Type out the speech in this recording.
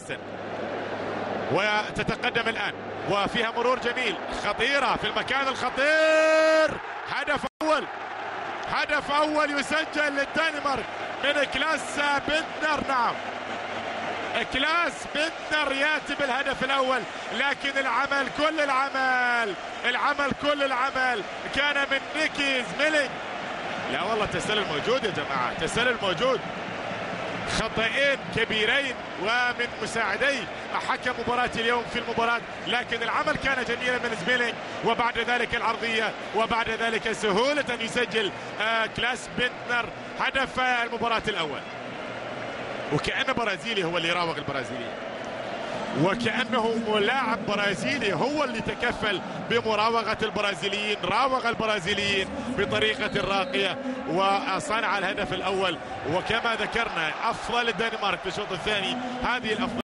حسن وتتقدم الآن. وفيها مرور جميل. خطيرة في المكان الخطير. هدف أول. هدف أول يسجل للدنمارك من كلاس بنتنر نعم. كلاس بنتنر يأتي بالهدف الأول. لكن العمل كل العمل. العمل كل العمل. كان من نيكي زميلينج لا والله التسلل موجود يا جماعة. التسلل موجود. خطأين كبيرين ومن مساعدي حكم مباراة اليوم في المباراة لكن العمل كان جميلا من زميلينج وبعد ذلك العرضية وبعد ذلك سهولة أن يسجل آه، كلاس بنتنر هدف المباراة الأول. وكأن برازيلي هو اللي يراوغ البرازيليين وكأنه لاعب برازيلي هو اللي تكفل بمراوغة البرازيليين راوغ البرازيليين بطريقة راقية وصنع الهدف الأول. وكما ذكرنا أفضل الدنمارك في الشوط الثاني. هذه الأفضل